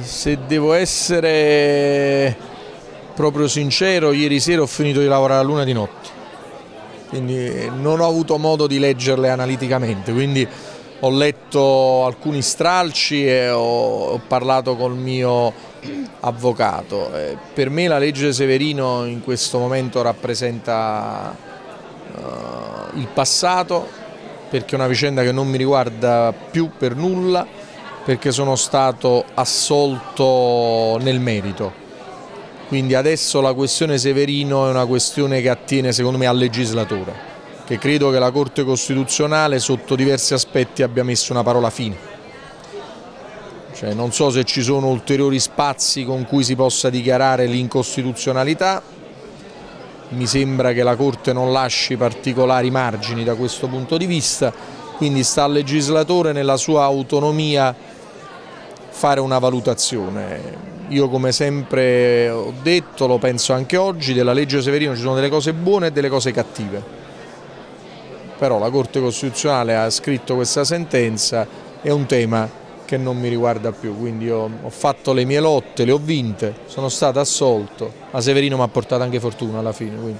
se devo essere proprio sincero, ieri sera ho finito di lavorare a luna di notte, quindi non ho avuto modo di leggerle analiticamente, quindi ho letto alcuni stralci e ho, parlato col mio avvocato. Eh, per me la legge Severino in questo momento rappresenta il passato perché è una vicenda che non mi riguarda più per nulla perché sono stato assolto nel merito. Quindi adesso la questione Severino è una questione che attiene secondo me al legislatore, che credo che la Corte Costituzionale sotto diversi aspetti abbia messo una parola fine. Cioè, non so se ci sono ulteriori spazi con cui si possa dichiarare l'incostituzionalità, mi sembra che la Corte non lasci particolari margini da questo punto di vista, quindi sta al legislatore nella sua autonomia fare una valutazione. Io come sempre ho detto, lo penso anche oggi, della legge Severino ci sono delle cose buone e delle cose cattive. Però la Corte Costituzionale ha scritto questa sentenza, è un tema che non mi riguarda più, quindi io ho fatto le mie lotte, le ho vinte, sono stato assolto, ma Severino mi ha portato anche fortuna alla fine. Quindi.